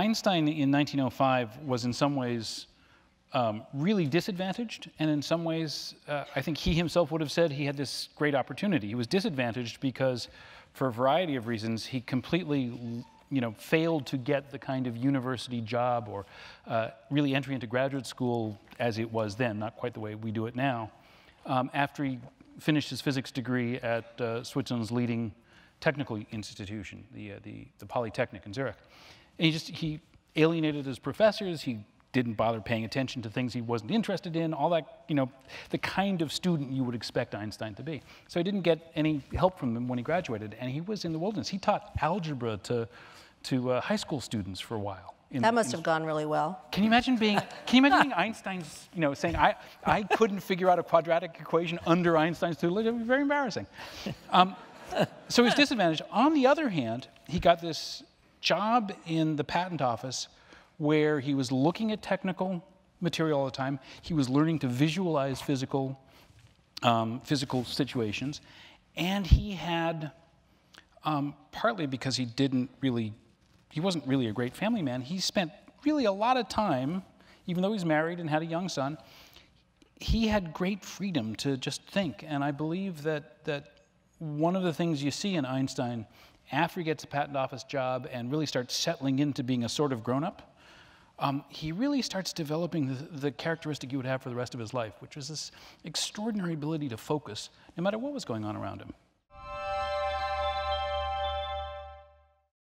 Einstein in 1905 was in some ways um, really disadvantaged, and in some ways, uh, I think he himself would have said he had this great opportunity. He was disadvantaged because, for a variety of reasons, he completely you know, failed to get the kind of university job or uh, really entry into graduate school as it was then, not quite the way we do it now, um, after he finished his physics degree at uh, Switzerland's leading technical institution, the, uh, the, the Polytechnic in Zurich. And he just, he alienated his professors, he didn't bother paying attention to things he wasn't interested in, all that, you know, the kind of student you would expect Einstein to be. So he didn't get any help from him when he graduated, and he was in the wilderness. He taught algebra to, to uh, high school students for a while. In, that must have gone really well. Can you imagine being, can you imagine being Einstein's, you know, saying, I, I couldn't figure out a quadratic equation under Einstein's tutelage? It would be very embarrassing. Um, so he's disadvantaged. On the other hand, he got this job in the patent office where he was looking at technical material all the time. He was learning to visualize physical, um, physical situations. And he had, um, partly because he didn't really, he wasn't really a great family man, he spent really a lot of time, even though he's married and had a young son, he had great freedom to just think. And I believe that, that one of the things you see in Einstein after he gets a patent office job and really starts settling into being a sort of grown up, um, he really starts developing the, the, characteristic he would have for the rest of his life, which was this extraordinary ability to focus no matter what was going on around him.